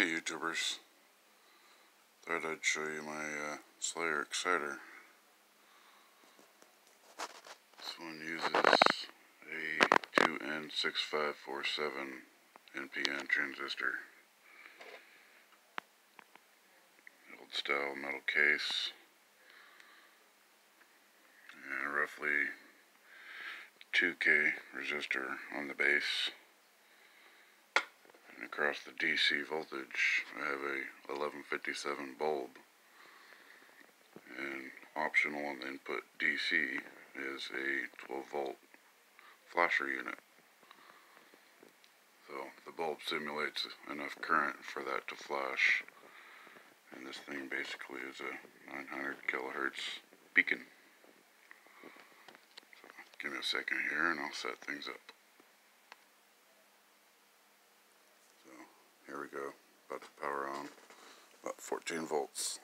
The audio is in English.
Hey YouTubers, thought I'd show you my uh, Slayer exciter. This one uses a 2N6547 NPN transistor. Old style metal case. And roughly 2K resistor on the base across the DC voltage I have a 1157 bulb. And optional on the input DC is a 12 volt flasher unit. So the bulb simulates enough current for that to flash. And this thing basically is a 900 kilohertz beacon. So give me a second here and I'll set things up Here go. About to power on. About 14 volts.